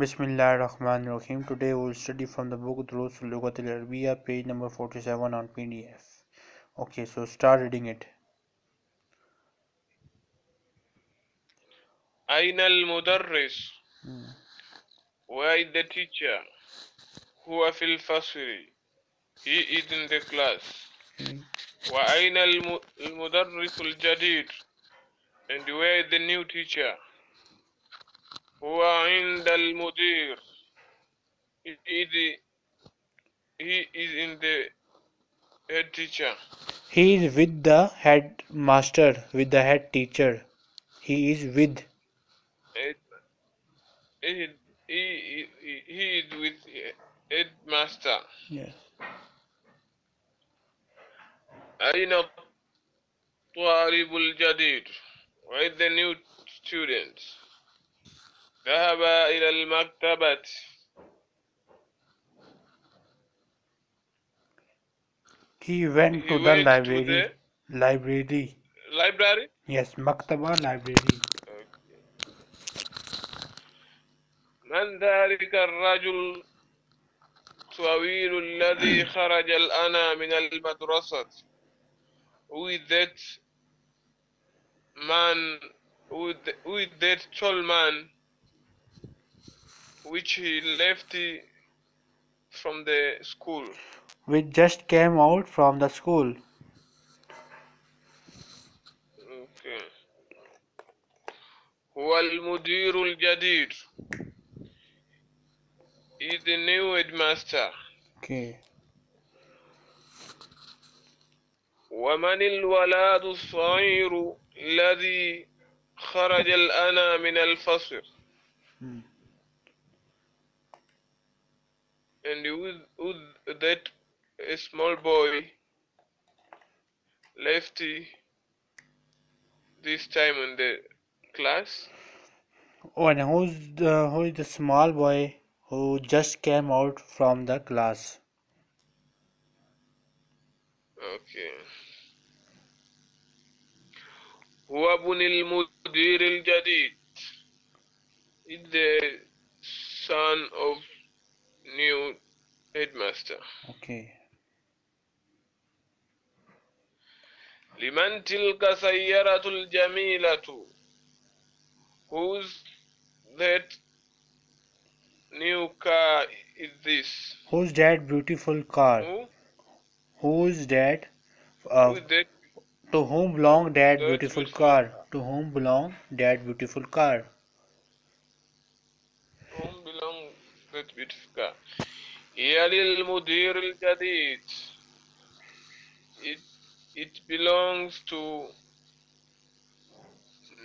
Bismillah Rahman Rahim. Today we will study from the book Drusul Lugat al Arabiya, page number 47 on PDF. Okay, so start reading it. Aina al Mudarris. Hmm. Where is the teacher? who Huwa fil fasri. He is in the class. Hmm. Wa aina al Mudarris al Jadid. And where is the new teacher? هو عند المدير. He is, he is in the head teacher. He is with the head master, with the head teacher. He is with. Head- He, he, he, he is with headmaster. Yes. أين الطالب الجديد؟ Where is the new student? ذهب إلى المكتبة. He went He to the went to library. Library. the library. Yes, maktaba library. من ذلك الرجل الطويل الذي خرج الآن من المدرسة؟ Who is that man? Who is that tall man which he left from the school? We just came out from the school. Okay. هو المدير الجديد. Is the new headmaster. Okay. ومن الولد الصغير الذي خرج الآن من الفصل and who, who that a small boy left this time in the class Oh, and who's the who is the small boy who just came out from the class? okay هو ابن المدير الجديد is the son of new headmaster Okay. لمن تلك السيارة الجميلة whose that new car is this Who's that beautiful car? who, Who's that? who Uh, is that to whom belong that That beautiful beautiful car? To whom belong that beautiful car? that beautiful car هي للمدير الجديد it it belongs to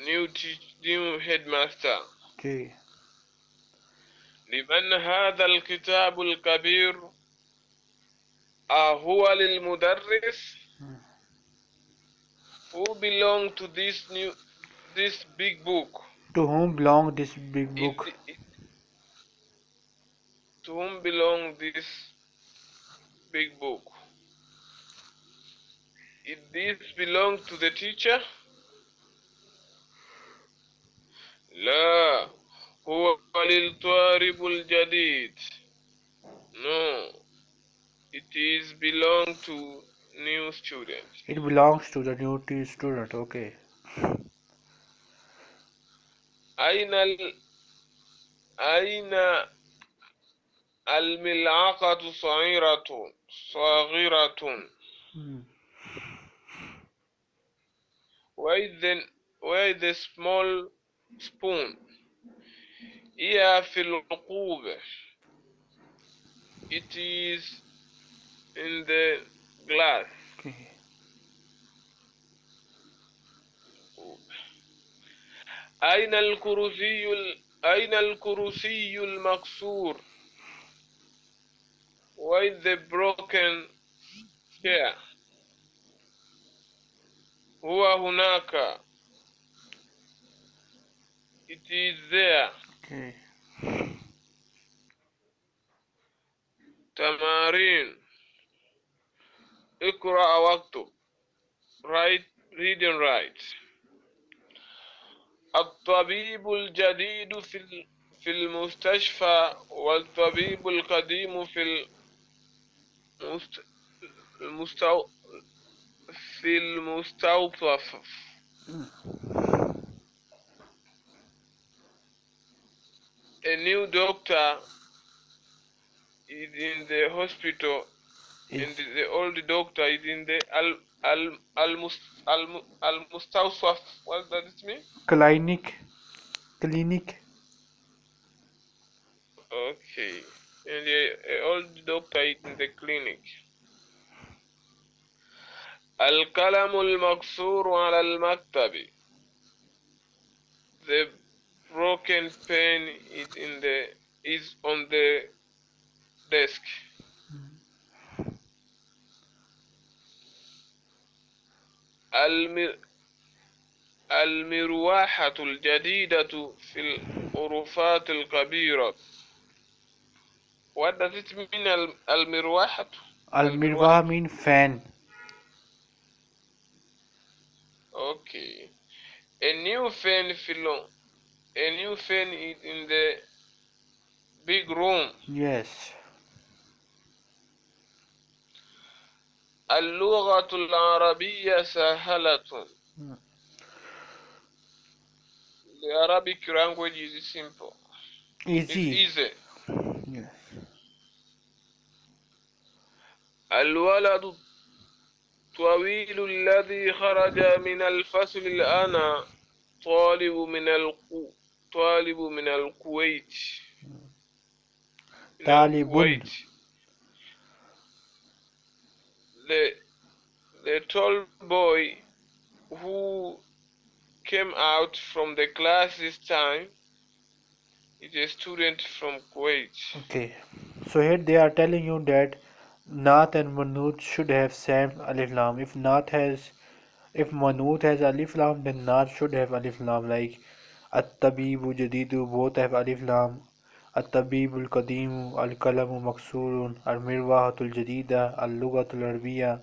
new teach, new headmaster Okay. لمن هذا الكتاب الكبير أهو للمدرس Hmm. who belong to this new this big book To whom belong this big It- book? it- to whom belong this big book It this belong to the teacher لا هو للطالب الجديد no it is belong to new student It belongs to the new tea student. Okay. أين ال... أين الملعقة صغيرة صغيرة is the is the small spoon? هي في العقوبة. It is in the glass. أين الكرسي ال... أين الكرسي المكسور؟ Is the broken chair? هو هناك. It is there. Okay. تمارين اقرأ واكتب write read and write الطبيب الجديد في في المستشفى والطبيب القديم في المست... المستو... في المستوصف A new doctor is in the hospital and is the old doctor is in the al al al al al mustawsaf. What does it mean? clinic clinic Okay. And the uh, old is in the clinic. القلم المكسور على المكتب. The broken pen is in the is on the desk. المر المروحة الجديدة في الغرفات الكبيرة. What does it mean al المروحة؟ المروحة mean fan Okay. A new fan filo. A new fan is in the big room. yes اللغة العربية سهلة. Hmm. The Arabic language is simple. It's easy الولد الطويل الذي خرج من الفصل الآن طالب من الكو طالب من الكويت من طالب. الكويت. the the tall boy who came out from the class this time is a student from Kuwait. Okay, so here they are telling you that Nath and Manut should have same alif lam. If Nath has, if Manut has alif lam, then Nath should have alif lam. Like At-Tabibu Jadidu both have alif lam. At-Tabibu Al-Qadimu Al-Kalamu Maksurun Al-Mirwahatul Jadida Al-Lugatul Arabiya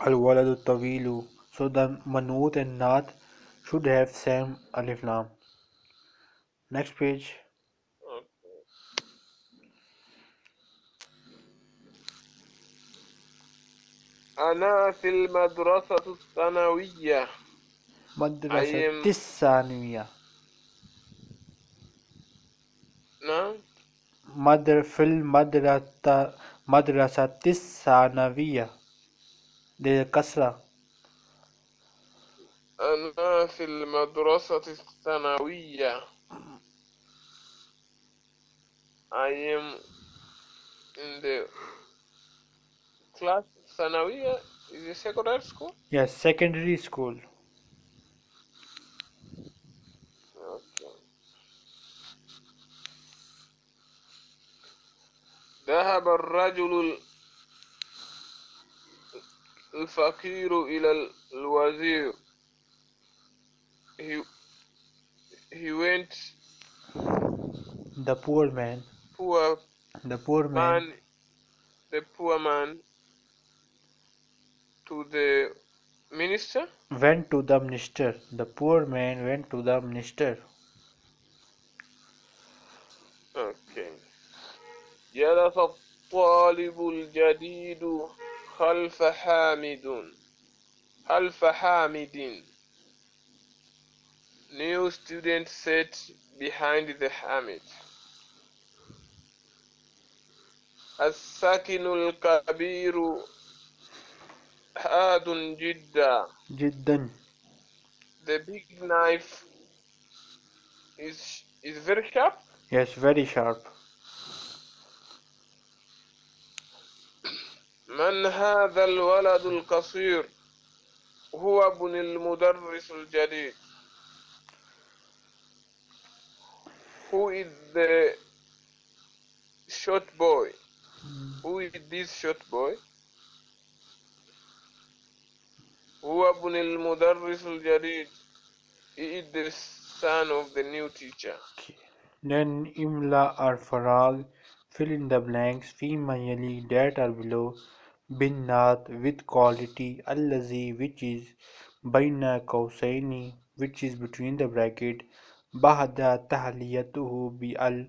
Al-Waladu Tawilu. So the Manut and Nath should have same alif lam. Next page. أنا في المدرسة الثانوية. مدرسة الثانوية. نعم. مدر في المدرسة مدرسة الثانوية. دي كسرة أنا في المدرسة الثانوية. I am in the class ثانوية is a secondary school yes secondary school Okay. ذهب الرجل ال- الفقير إلى ال- الوزير he, he went the poor man poor the poor man man the poor man to the minister went to the minister the poor man went to the minister Okay. جلس الطالب الجديد خلف حامد خلف حامد New student sat behind the Hamid. الساكن الكبير حاد جدا جدا The big knife is is very sharp. yes very sharp من هذا الولد القصير هو ابن المدرس الجديد Who is the short boy? Who is this short boy? Huwa ibn al-mudarris al-jadid. He is the son of the new teacher. Okay. Then imla al-faral. Fill in the blanks. Fima yali that are below. Bin nat with quality. Allazi which is. Baina kausaini which is between the bracket. Bahada tahliyatuhu bi al.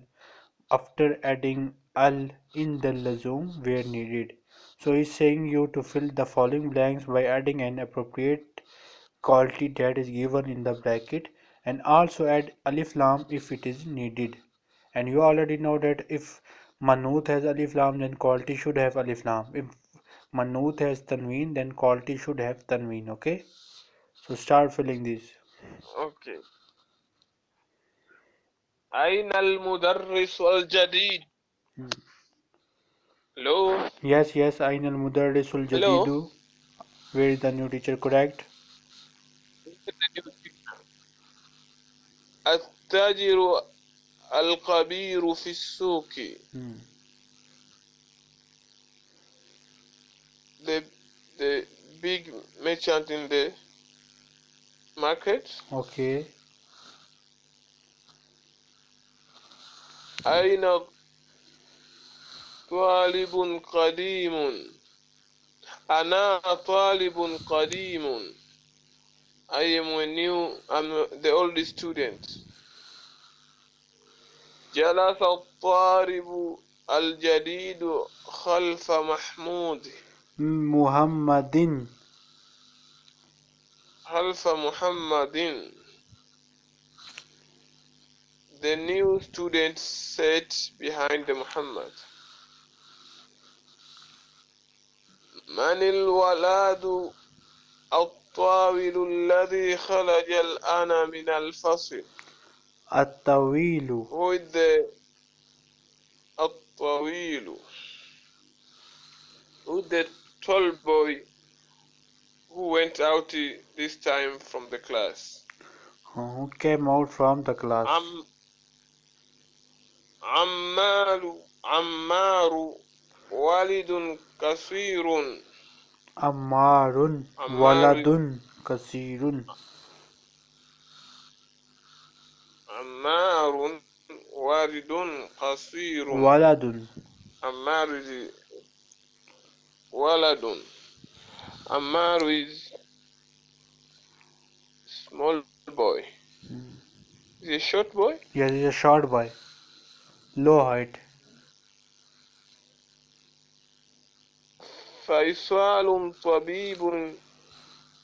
After adding al in the lazum where needed. So he's saying you to fill the following blanks by adding an appropriate quality that is given in the bracket and also add alif lam if it is needed. And you already know that if manut has alif lam then quality should have alif lam. If manut has tanween then quality should have tanween. Okay. So start filling these. Okay. أين المدرس الجديد؟ Hmm. Hello. Yes, yes, Ain al Mudarrisul Hello. Jadidu. Where is the new teacher? Correct. التاجر الكبير في السوق. Hmm. The the big merchant in the market. Okay. أين طالب قديم أنا طالب قديم I am a new I'm the old student جلس الطالب الجديد خلف محمود Muhammadin. خلف محمد The new student sat behind Muhammad. من الولد الطاول الذي خرج الآن من الفصل؟ Is the الطويل? Who the tall boy who went out this time from the class? Who came out from the class? عم عمار عمار والد كثير. Ammar. Waladun. Kasirun. عمار والد قصير. عمار is ولد عمار is small boy Hmm. is a short boy Yes, he's a short boy. Low height. فيصال طبيب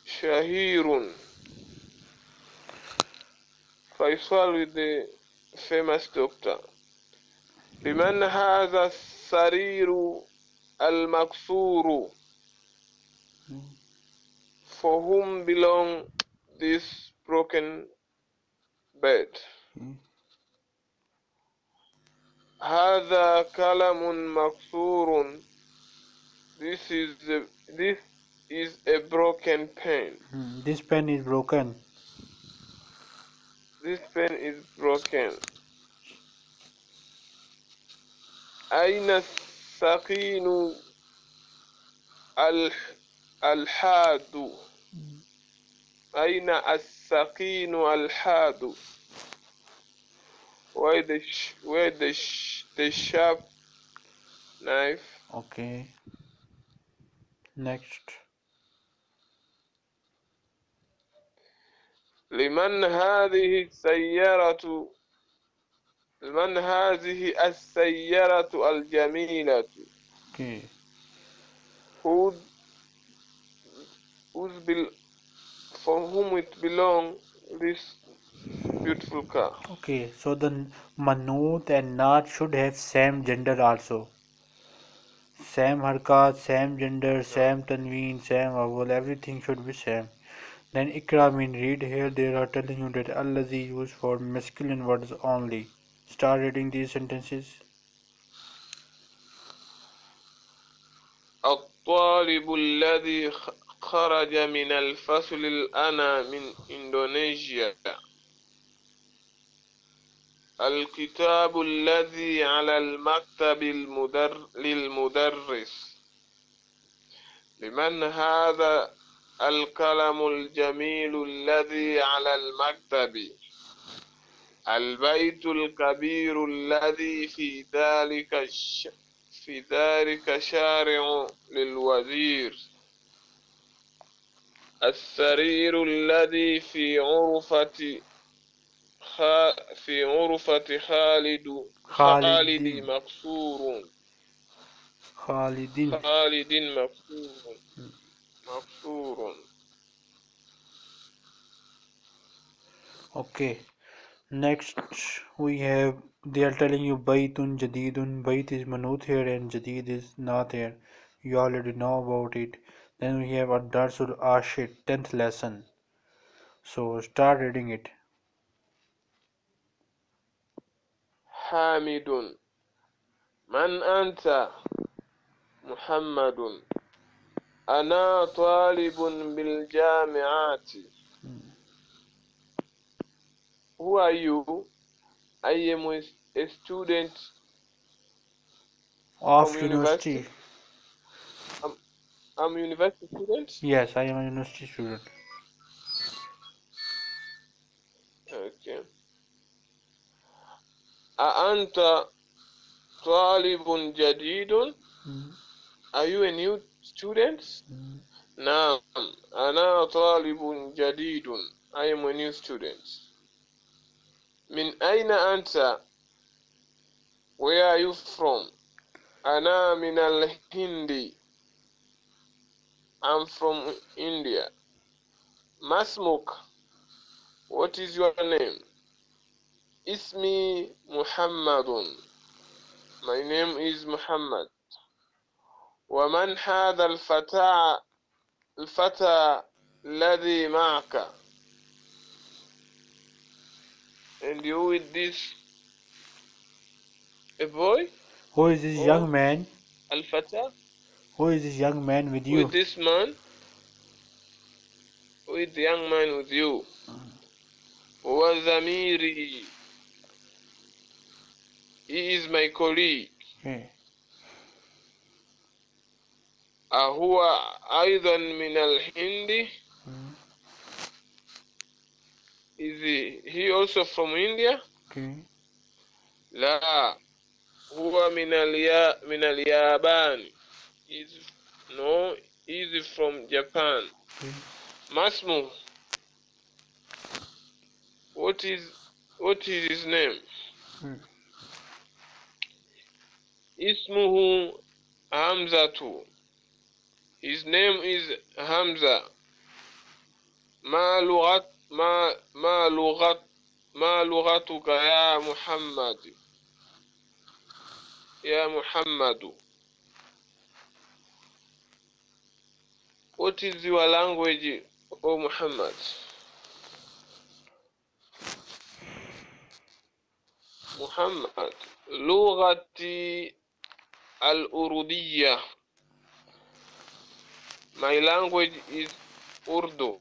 شهير. فيصال is the famous doctor. لمن هذا السرير المكسور؟ For whom belong this broken bed. هذا كلام مكسور. this is a, this is a broken pen Hmm. This pen is broken. this pen is broken أين السكين الح- الحاد أين السكين الحاد where the sh- where the sh- the sharp knife Okay. Next. لمن هذه السيارة لمن هذه السيارة الجميلة Okay. who who's bel- for whom it belong this beautiful car Okay. So the manut and naat should have same gender also. Same harkat, same gender, same tanween, same vowel, everything should be same. Then ikra mean read here they are telling you that allazi used for masculine words only. Start reading these sentences. الطالب الذي خ- خرج من الفصل الآن من إندونيسيا الكتاب الذي على المكتب المدر... للمدرس. لمن هذا القلم الجميل الذي على المكتب؟ البيت الكبير الذي في ذلك الش... في ذلك شارع للوزير. السرير الذي في غرفة خا في غرفة خالد خالد مكسور خالد خالد مكسور مكسور okay next we have they are telling you baytun jadidun bayt is manut here and jadid is not here you already know about it then we have ad-darsul ashir 10th lesson so start reading it حامد من أنت محمد أنا طالب بالجامعات Who are you? I am a student of From university. university? I'm a university student. yes i am a university student أأنت طالب جديد? Mm, Are you a new student? mm. نعم أنا طالب جديد I am a new student من أين أنت Where are you from أنا من الهند I'm from India ما اسمك What is your name اسمي محمد My name is Muhammad ومن هذا الفتى الفتى الذي معك and you with this a boy who is this Oh. young man الفتى who is this young man with you with this man with the young man with you هو زميلي he is my colleague okay. أهو أيضا من الهند Mm, is he, he also from India okay. لا هو من اليا من اليابان is no is from Japan okay. ما اسمه what is what is his name Mm. اسمه حمزة his name is Hamza ما لغة ما ما لغة ما لغتك يا محمد يا محمد What is your language, O Muhammad? محمد لغتي الأردية My language is Urdu.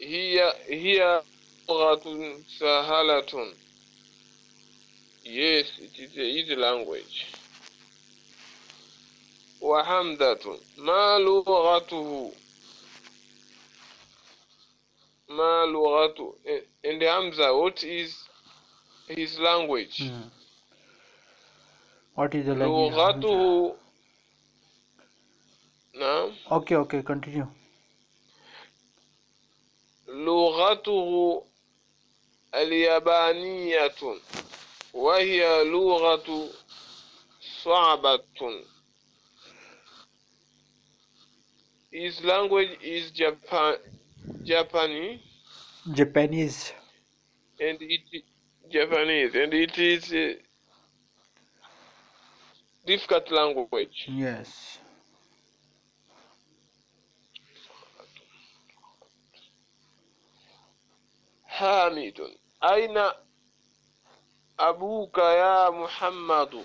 هي هي لغة سهلة. Yes, it is a easy language. وحمدة ما لغته ما لغته and Hamza what is his language Mm. what is the language of Hamza? لغته نعم okay okay continue لغته اليابانية وهي لغة صعبة His language is Japan Japanese japanese and it Japanese and it is a difficult language. yes حامد أين أبوك يا محمد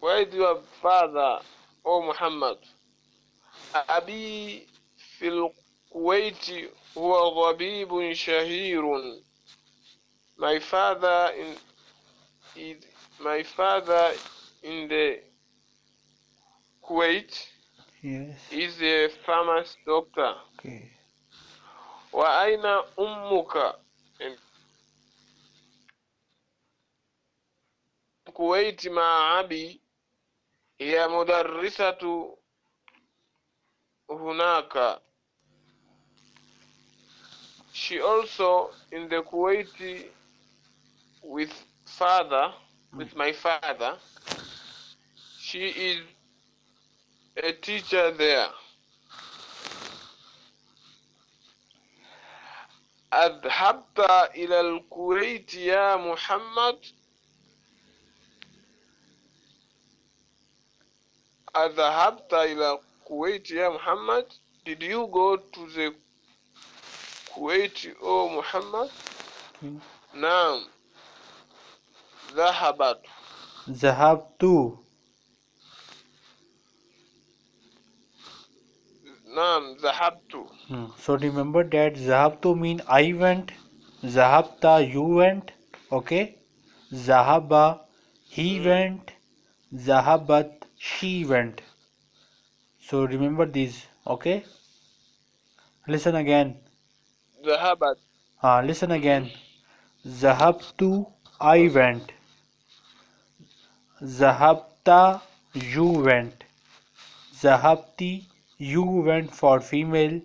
Where is your father, O Muhammad? abi fi lkuwaiti huwa dhabibun shahirun my father in, in my father in the Kuwait yes. is a famous doctor. Okay. Wa aina ummuka in Kuwait ma abi hiya mudarrisatu هناك she also in the Kuwait with father with my father she is a teacher there أذهبت إلى الكويت يا محمد أذهبت إلى الكويت يا محمد Did you go to the Kuwait O محمد نعم ذهبت ذهبت نعم ذهبت Hmm. So remember that Zahabtu mean I went, Zahabta you went, okay? Zahaba he went, Zahabat she went. So remember these, okay? Listen again. Zahabat. Ah, listen again. Zahabtu, I went. Zahabta, you went. Zahabti, you went for female.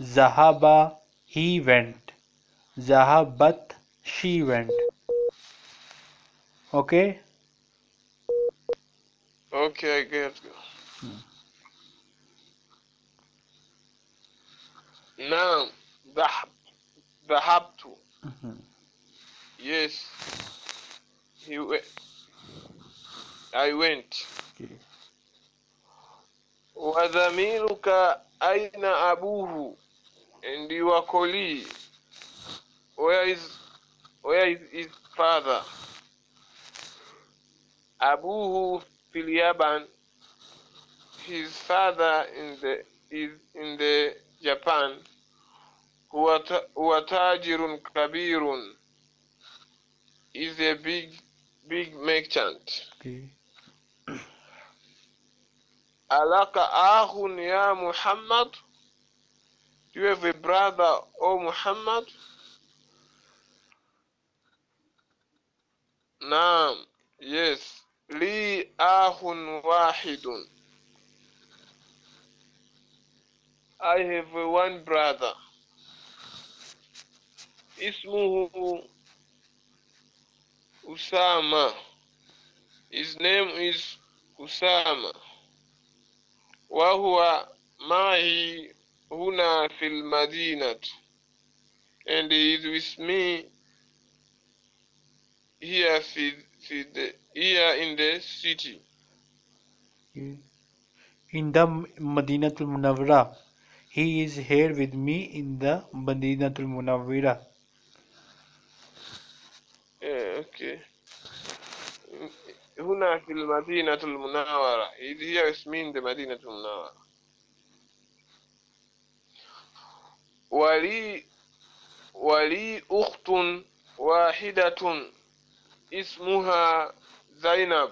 Zahaba, he went. Zahabat, she went. Okay? Okay, I get you. Hmm. نعم ذهب ذهبت Mhm. Yes. He went. I went. Okay. وزميلك أين أبوه and your colleague where is where is his father أبوه في اليابان his father in the is in the Japan هو ت- هو تاجر كبير is a big big merchant Okay. ألك أخ يا محمد Do you have a brother, O Muhammad? نعم Yes لي أخ واحد I have one brother His name is Usama. Wahua Mahi in the Madinat. And he is with me here, here in the city. In the Madinatul Munawwara. He is here with me in the Madinatul Munawwara. أوكي هنا في المدينة المناورة هي اسمين دي مدينة المناورة ولي ولي أخت واحدة اسمها زينب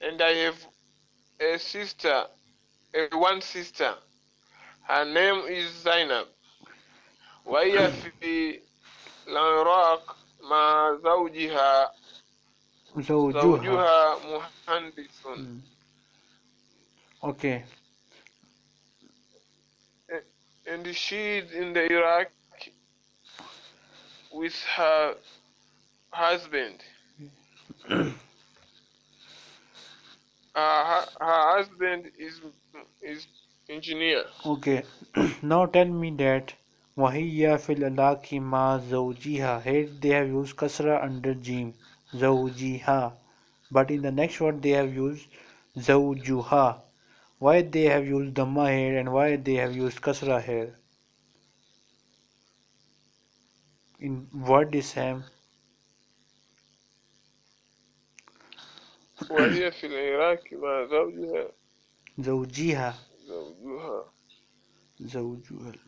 and I have a sister a one sister. Her name is Zainab. وهي في العراق مع زوجها زوجها. زوجها مهندس Hmm. Okay. and she is in the Iraq with her husband. Uh, her, her husband is is engineer. Okay. now tell me that وهي في العلاق مع زوجها. Here they have used kasra under jim. زوجها. But in the next word they have used زوجها. Why they have used dhamma here and why they have used kasra here? In word is same. وهي في العراق مع زوجها زوجها. زوجها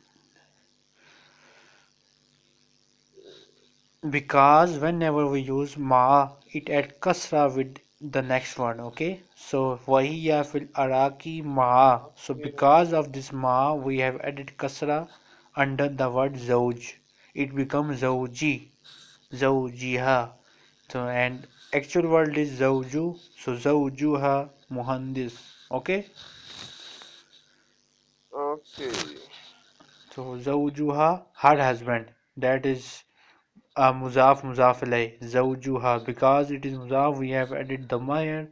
Because whenever we use ma, it add kasra with the next one. Okay. So wahiya fil araki ma. So because of this ma, we have added kasra under the word zauj. It becomes zauji, zaujiha. So and actual word is zawju so zawjuha muhandis okay Okay. so zawjuha her husband that is uh, muzaf muzaf zawjuha because it is muzaf we have added dhamma here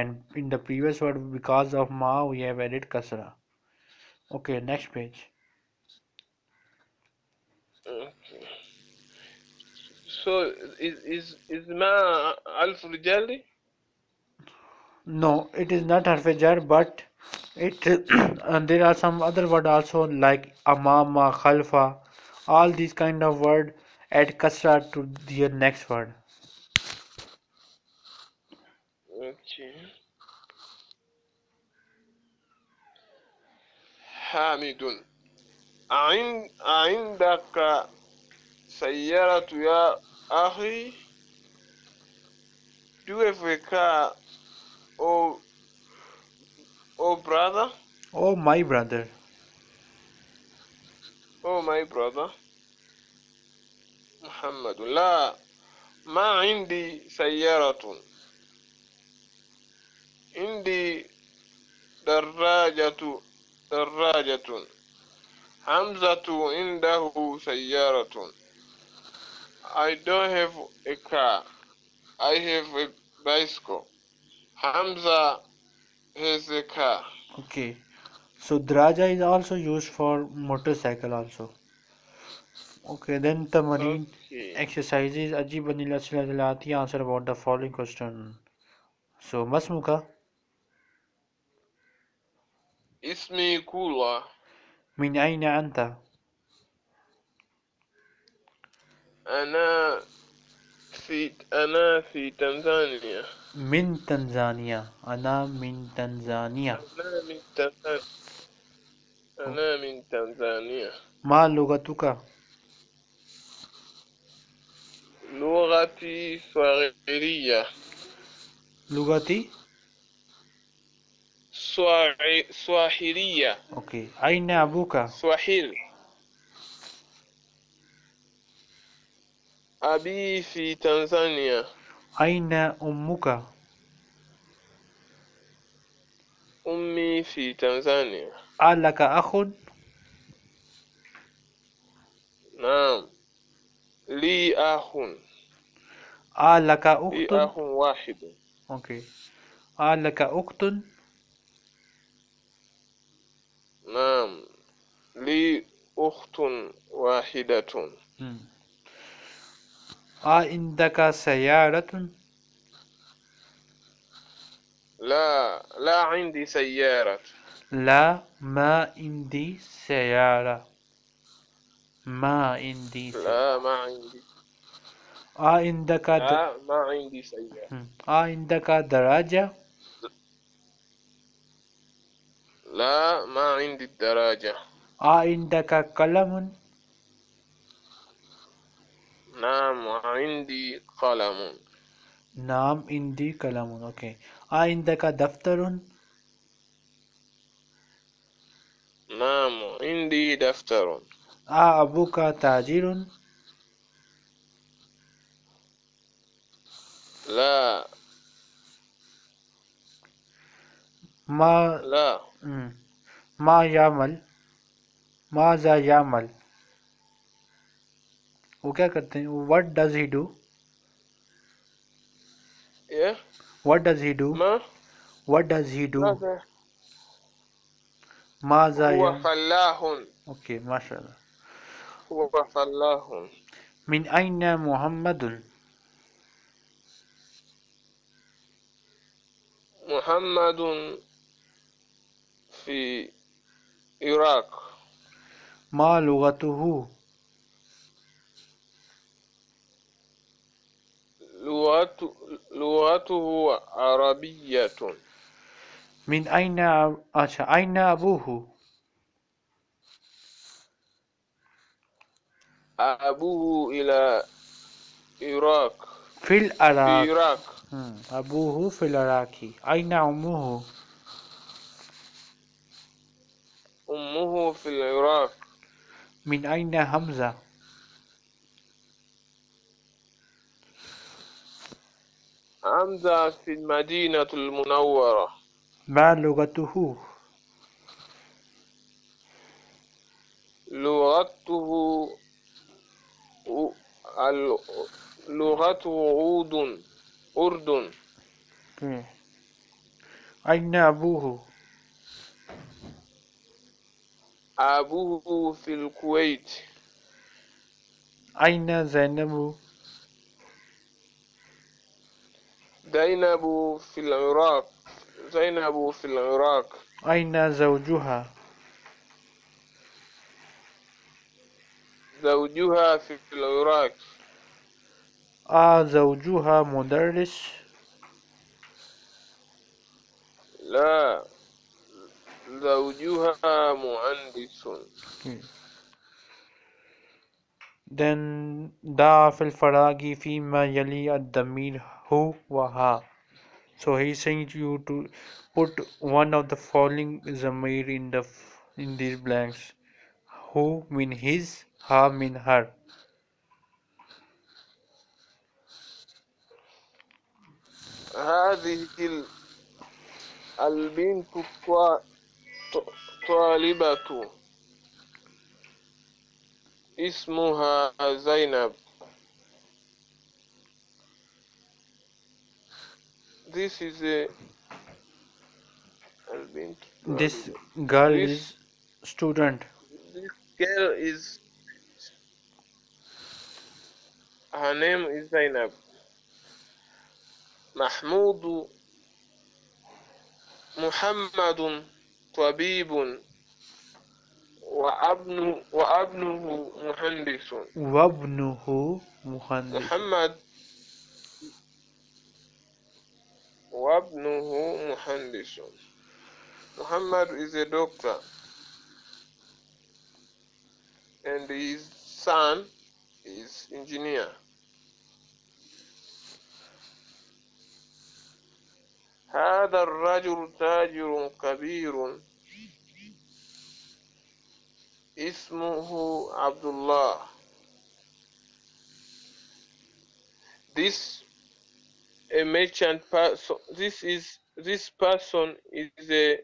and in the previous word because of ma we have added kasra okay next page Okay. So is is is ma alf rijali? no it is not harf jar but it and there are some other word also like amama khalfa all these kind of word add kasra to their next word Okay. حامد عند عندك سيارة يا أخي Do you have a car oh oh brother oh my brother oh my brother محمد لا ما عندي سيارة عندي دراجة دراجة حمزة عنده سيارة I don't have a car I have a bicycle Hamza has a car okay so draja is also used for motorcycle also okay then the marine Okay. exercises ajib anil aslalati answer about the following question so masmuka اسمي كولا min aina anta أنا في أنا في تنزانيا min tanzania ana min tanzania أنا من تنزانيا أنا من تنزانيا ma lugatuka Lugati Swahilia. Lugati Swari, Swahilia. Okay. Aina abuka? Swahili. Abi fi Tanzania. Aina ummuka? Ummi fi Tanzania. Alaka akhun? Naam. Li akhun. لي أخ alaka لي أخ واحد. okay alaka uktun نعم. لي أخت واحدة. hmm. a indaka sayaratun لا لا عندي سيارة. لا ما عندي سيارة. ما عندي سيارة لا ما عندي. د... لا ما عندي سيارة. indaka daraja لا ما عندي الدراجة. indaka قلم؟ نعم عندي قلم. نعم عندي قلم. a indaka دفتر؟ نعم عندي دفتر. أبوك تاجر؟ لا ما لا hmm. ما يعمل ماذا يعمل वो क्या करते हैं what does he do إيه what does he do ما what does he do ماذا ماذا هو يعمل فلاح okay محمد في العراق ما لغته؟ لغته عربية. من أين أين أبوه؟ أبوه إلى العراق. في العراق أبوه في العراق أين أمه؟ أمه في العراق. من أين حمزة؟ حمزة في المدينة المنورة. ما لغته؟ لغته لغته عود. أردن. أين أبوه؟ أبوه في الكويت. أين زينب زينب في العراق. زينب في العراق. أين زوجها؟ زوجها في العراق. زوجها مدرس لا زوجها مهندس then ضع في الفراغ فيما يلي الضمير هو وها so he's saying you to put one of the following zamir in the in these blanks who mean his ha mean her هذه ال- البنت طا- ط- طالبة اسمها زينب This is a البنت this طالبة. girl This- is student This girl is her name is Zainab. محمود محمد طبيب وابن وابنه مهندس. وابنه مهندس. محمد وابنه مهندس. Muhammad is a doctor. And his son is engineer. هذا الرجل تاجر كبير اسمه عبد الله This a merchant person this is this person is a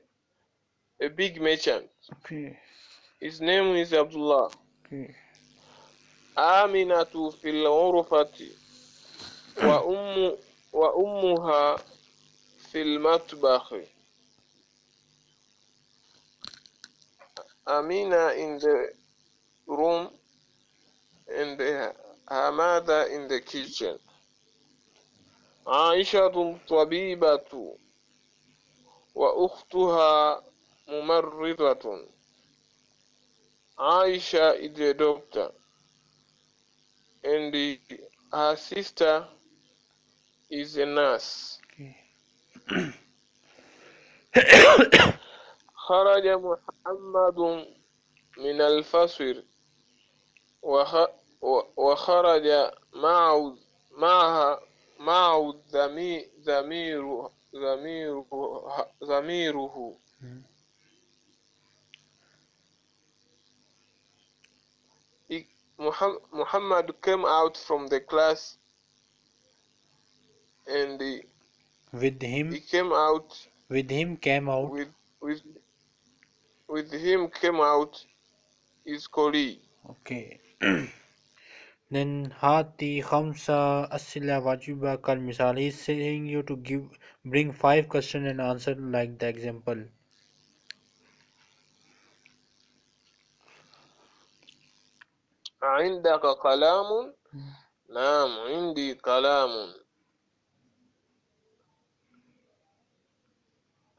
a big merchant. okay His name is Abdullah. okay آمنة في الغرفة وأم وأمها في المطبخ Amina in the room and her mother in the kitchen. عائشة طبيبة وأختها ممرضة. Aisha is a doctor and the, her sister is a nurse. okay خرج محمد من الفصل وخ- و- وخرج معه معها معه ضمي- ضمير ضميره ضميره Hmm. He- Muhammad, Muhammad came out from the class and he, with him he came out with him came out with with with him came out his colleague. Okay. then hati khamsa asila wajiba kal misal. He's saying you to give bring five question and answer like the example. عندك كلام؟ نعم عندي كلام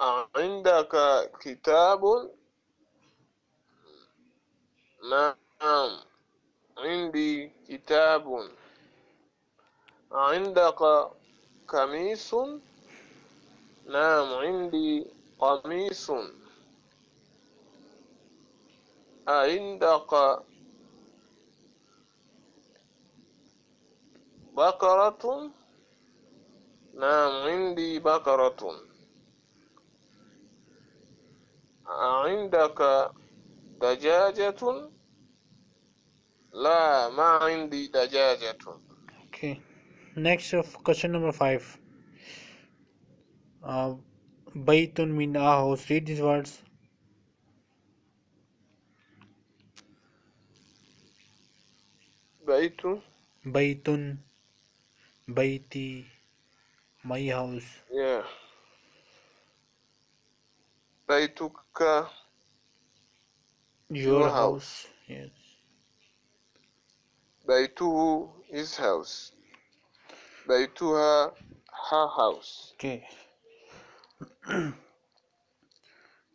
عندك كتاب؟ نعم عندي كتاب عندك قميص؟ نعم عندي قميص عندك بقرة نعم عندي بقرة عندك دجاجة لا ما عندي دجاجة Okay. Next of question number five. Uh, Baytun mean a house. Read these words. Baitu. Baytun, Bayti, my house. Yeah. Baituka. Your, Your house. Yes. Baituhu. His house. Baituha. Her house. Okay.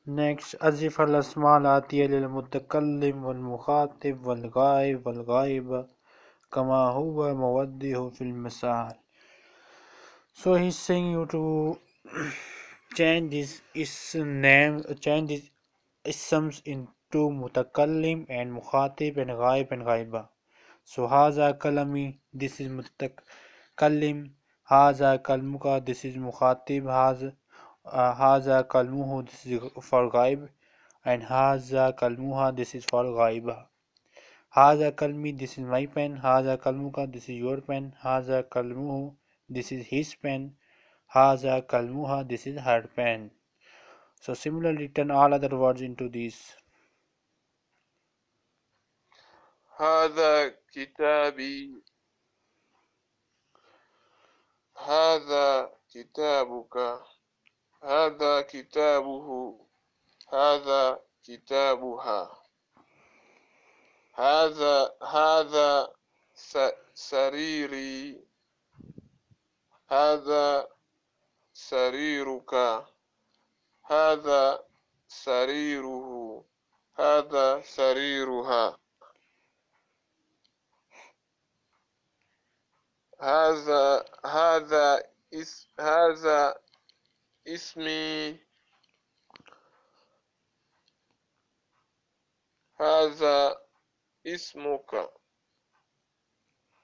Next أزف الأسماء الآتية للمتكلم والمخاطب والغائب والغائبة كما هو موضح في المثال So he's saying you to change this is name change these isms into mutakallim and mukhatib and ghaib and ghaiba so haza kalami this is mutakallim haza kalmuka this is mukhatib haza uh, haza kalmuhu this is for ghaib and haza kalmuha this is for ghaiba haza kalmi this is my pen haza kalmuka this is your pen haza kalmuhu this is his pen Haza kalmuha, this is her pen. So similarly turn all other words into this haza kitabi. haza kitabuka. haza kitabuhu. Hada kitabuha. haza hada sariri. haza سريرك. هذا سريره. هذا سريرها. هذا هذا إس هذا إسمي. هذا إسمك.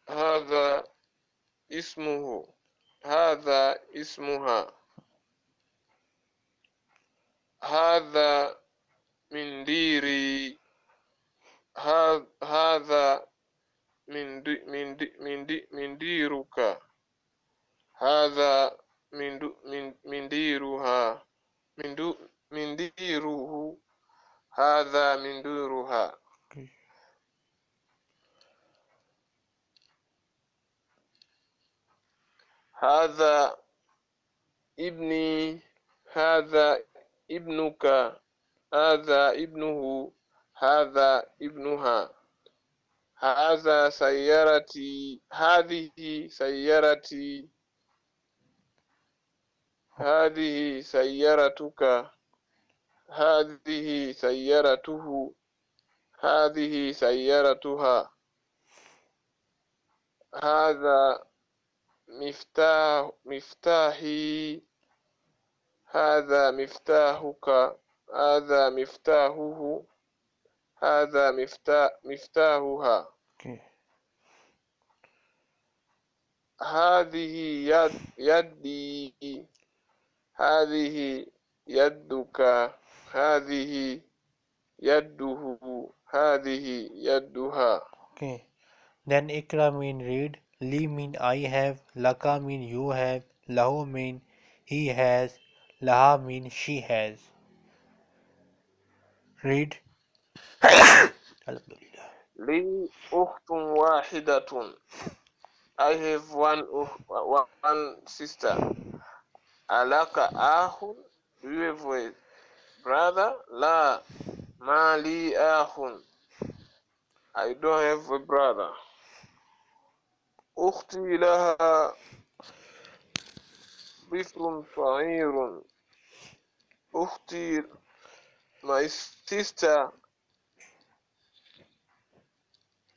هذا إسمه. هذا اسمها. هذا منديري هذا منديرك هذا منديرها منديره هذا منديرها هذا ابني هذا ابنك هذا ابنه هذا ابنها. هذا سيارتي هذه سيارتي. هذه سيارتك. هذه سيارته. هذه سيارتها. هذا مفتاح مفتاحي. هذا مفتاحك. هذا مفتاحه. هذا مفتاح مفتاحها. هذه يد يدي. هذه يدك. هذه يده. هذه يدها. okay then ikra mean read. Li mean I have, Laka mean you have, Lahu mean he has, Laha mean she has. Read. Li uhtun wahidatun. I have one one sister. Alaka ahun. Do you have a brother? La. Mali ahun. I don't have a brother. أختي لها طفل صغير أختي my sister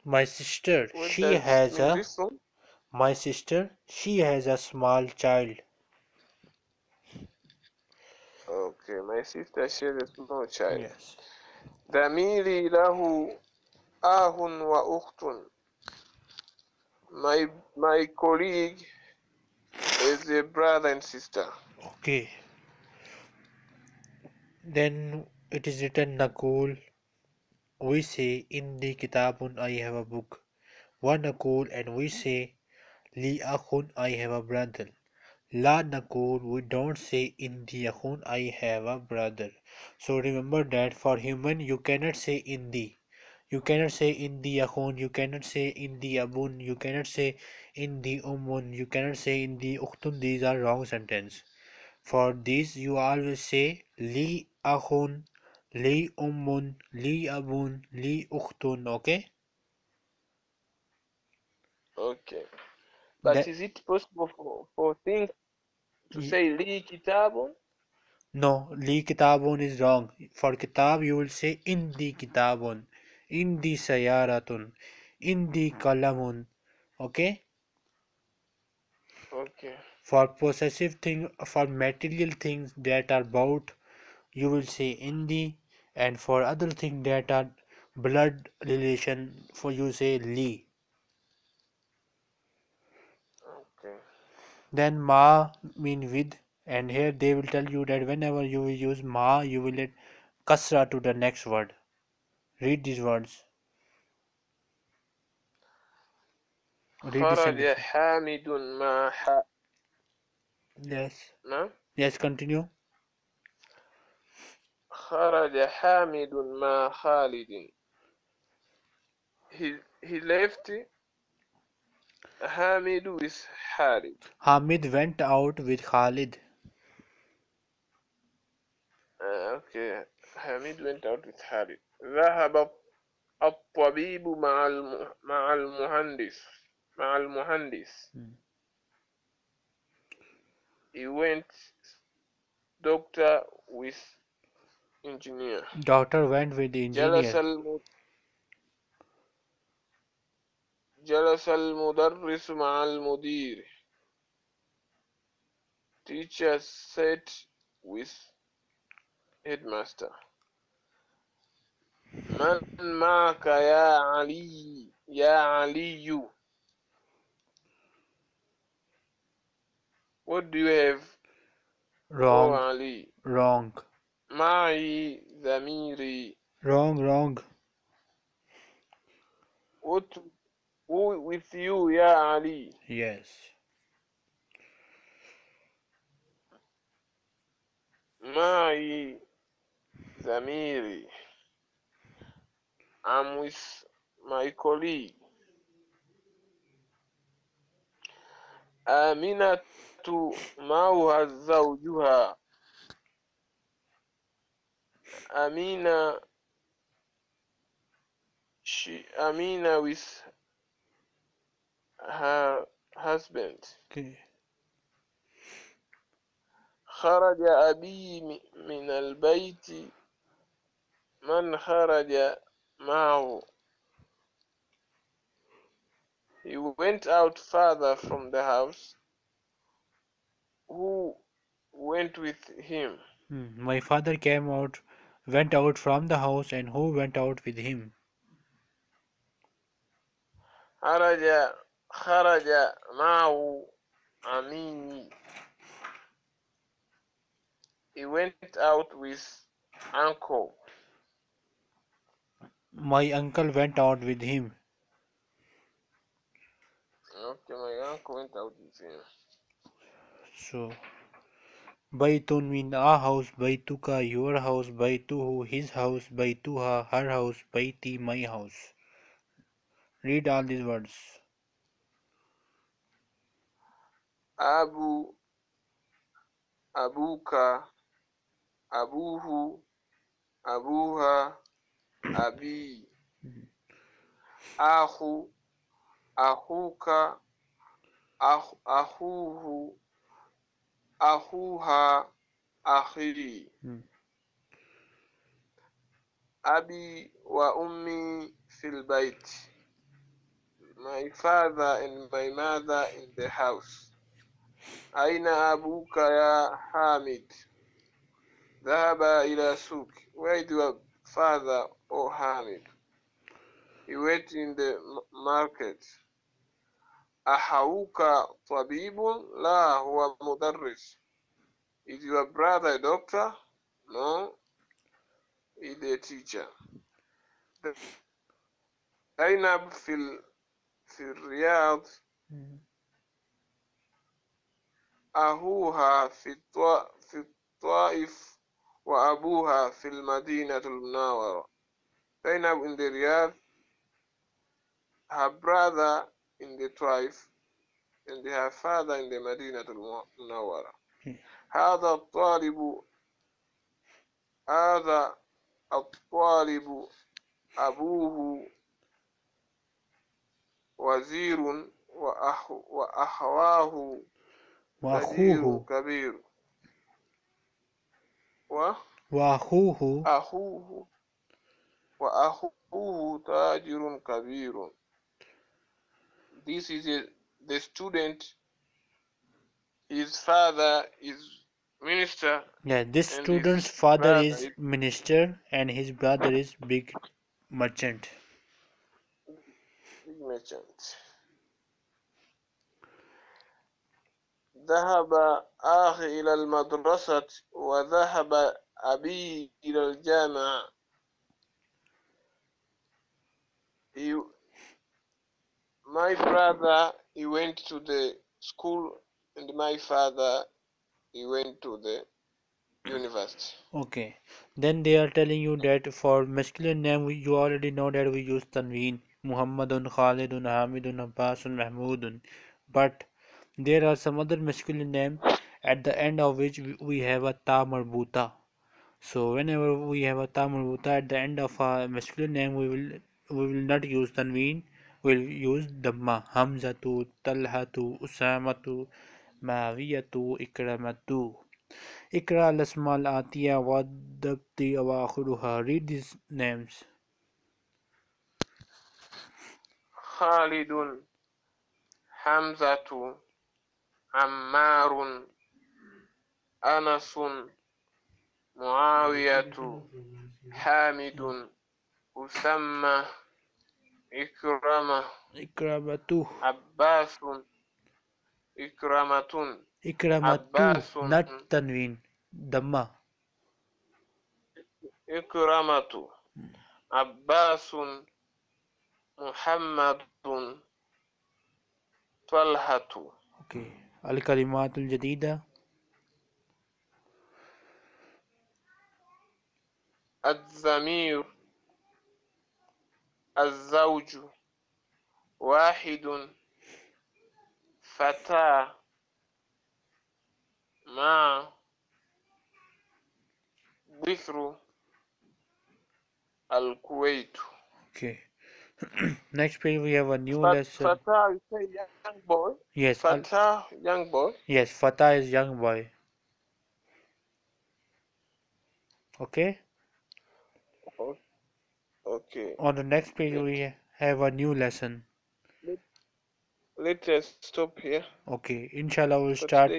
my sister she has a my sister she has a small child Okay, my sister she has a small child yes زميلي له أخ وأخت my my colleague is a brother and sister okay then it is written Nakul we say in the kitabun I have a book One Nakul and we say li akhun I have a brother La nakul, we don't say indi akhun, I have a brother. So remember that for human you cannot say indi. You cannot say in the akhun, you cannot say in the abun, you cannot say in the umun, you cannot say in the ukhtun. These are wrong sentence. For these you always say li akhun, li Umun, li abun, li ukhtun, okay? Okay. But That- is it possible for, for things to say li kitabun? No, li kitabun is wrong. For kitab you will say indi kitabun, indi sayaratun, indi kalamun. Okay? Okay. For possessive thing, for material things that are bought, you will say indi, and for other things that are blood relation, for you say li. Okay. Then ma mean with, and here they will tell you that whenever you use ma, you will add kasra to the next word. Read these words. Read the خرج sentence. حامد مع ح... Yes. نعم Yes, continue. خرج حامد مع خالد he, he left Hamid with Khalid Hamid went out with Khalid. آه، اوكي حميد went out with Khalid ذهب الطبيب مع الم... مع المهندس مع المهندس Hmm. he went doctor with engineer Doctor went with the جلس engineer. الم... جلس المدرس مع المدير teacher sat with headmaster من معك يا علي يا علي what do you have oh Wrong, علي wrong, معي ضميري wrong, wrong. what who with you يا علي Yes. معي ضميري I'm with my colleague آمنة معها زوجها أمينة she Amina with her husband Okay. خرج أبي م- من البيت من خرج معه He went out further from the house. Who went with him? Hmm. My father came out, went out from the house, and who went out with him? خرج خرج معه أميني He went out with uncle. My uncle went out with him. Okay, my uncle went out with him. So, Baitun a house, Baituka, your house, Baituhu, his house, Baituha, her house, Baiti, my house. Read all these words. Abu, Abuka, Abuhu, Abuha, أبي أخو أخوك أخ أخوه أخوها أخي. أبي وأمي في البيت My father and my mother in the house. أين أبوك يا حامد ذهب إلى سوق Where do father or Hamid He went in the m- market أخوك طبيب لا هو مدرس Is your brother a doctor? No, he's a teacher. زينب في ال... في الرياض Hmm. أخوها في الطوا- في الطائف وأبوها في المدينة المنورة. Zainab in the Riyadh her brother in the Taif and her father in the Medina المنورة. هذا الطالب هذا الطالب أبوه وزير وأخ وأخواه وأخوه. كبير. وأخوه وأخوه وأخوه تاجر كبير This is a, the student his father is minister Yeah, this And his student's father brother is is- minister and his brother is big merchant. big merchant ذهب أخي إلى المدرسة وذهب أبي إلى الجامعة he, my brother he went to the school and my father he went to the university Okay, then they are telling you that for masculine name we, you already know that we use tanween Muhammadun, Khalidun, Hamidun, Abbasun, Mahmudun. But there are some other masculine names at the end of which we have a ta marbuta. So whenever we have a ta marbuta at the end of a masculine name, we will we will not use tanween. We will use damma. Hamzatu, Talhatu, Usamatu, Mawiyatu, Ikramatu. Ikra al-asmal atiya wa dabti. Read these names. Khalidun, Hamzatu, عمار أنس معاوية حامد أسمى إكرمة Ikramatu. عباس إكرمة. Abbasun. Not tanween. Dhamma. إكرمة عباس محمد طلحة Okay. الكلمات الجديدة الزمير الزوج واحد فتاة ما بكر الكويت okay. Next page we have a new Fat- lesson. Fatah, you say young boy. Yes. Fatah, young boy. Yes. Fatah is young boy. Okay. Okay. On the next page we have a new lesson. Let us stop here. Okay. Inshallah we'll start